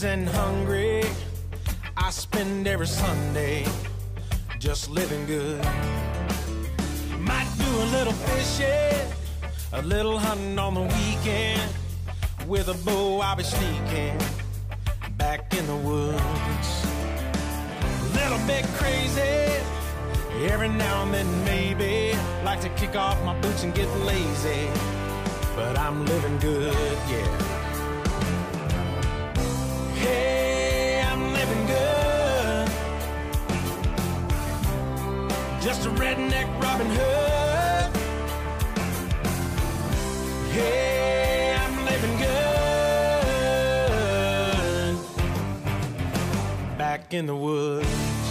and hungry. I spend every Sunday just living good. Might do a little fishing, a little hunting on the weekend. With a bow, I'll be sneaking back in the woods. A little bit crazy, every now and then maybe. Like to kick off my boots and get lazy. But I'm living good, yeah. Just a redneck Robin Hood. Hey, I'm living good. Back in the woods.